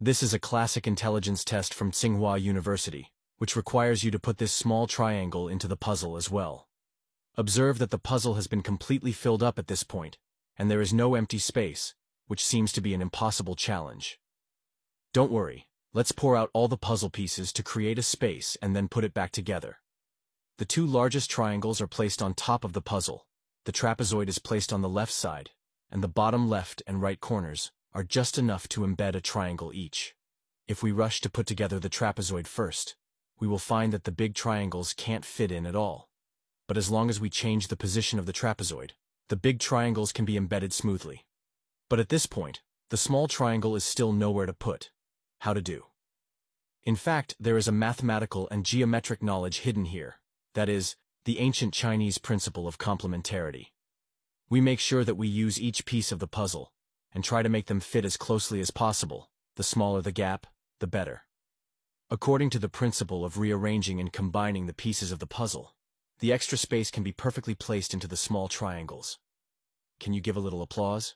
This is a classic intelligence test from Tsinghua University, which requires you to put this small triangle into the puzzle as well. Observe that the puzzle has been completely filled up at this point, and there is no empty space, which seems to be an impossible challenge. Don't worry, let's pour out all the puzzle pieces to create a space and then put it back together. The two largest triangles are placed on top of the puzzle, the trapezoid is placed on the left side, and the bottom left and right corners are just enough to embed a triangle each. If we rush to put together the trapezoid first, we will find that the big triangles can't fit in at all. But as long as we change the position of the trapezoid, the big triangles can be embedded smoothly. But at this point, the small triangle is still nowhere to put. How to do? In fact, there is a mathematical and geometric knowledge hidden here, that is, the ancient Chinese principle of complementarity. We make sure that we use each piece of the puzzle, and try to make them fit as closely as possible. The smaller the gap, the better. According to the principle of rearranging and combining the pieces of the puzzle, the extra space can be perfectly placed into the small triangles. Can you give a little applause?